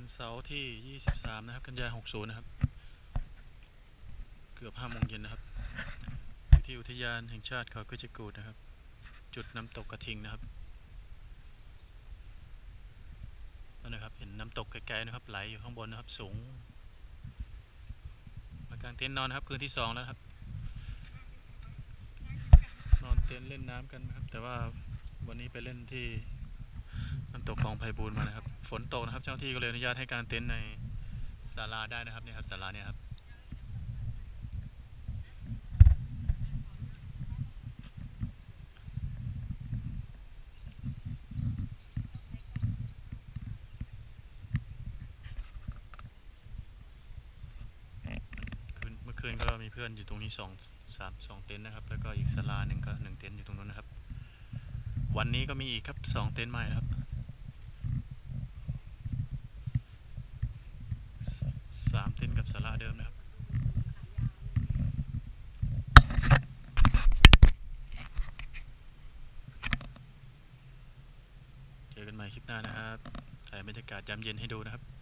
วันเสาร์ที่ 23 นะครับ กันยายน60 นะครับ เกือบ5โมงเย็นนะครับอยู่ที่อุทยานแห่งชาติเขากระจิกูดนะครับ จุดน้ำตกกระทิงนะครับนั่นนะครับ เห็นน้ำตกไกลๆนะครับ ไหลอยู่ข้างบนนะครับ สูง มากางเต็นท์นอนนะครับ คืนที่สองแล้วครับ นอนเต็นท์เล่นน้ำกันนะครับ แต่ว่าวันนี้ไปเล่นที่น้ำตกคลองไพบูลมานะครับ ฝนตกนะครับ เจ้าที่ก็เลยอนุญาตให้กางเต็นท์ในศาลาได้นะครับเนี่ยครับศาลาเนี่ยครับคืนเมื่อคืนก็มีเพื่อนอยู่ตรงนี้สองสามสองเต็นท์นะครับ แล้วก็อีกศาลาหนึ่งก็หนึ่งเต็นท์อยู่ตรงนู้นนะครับ วันนี้ก็มีอีกครับสองเต็นท์ใหม่นะครับสสามเต็นท์กับศาลาเดิมนะครับ เจอ กันใหม่คลิปหน้านะครับถ่ายบรรยากาศยามเย็นให้ดูนะครับ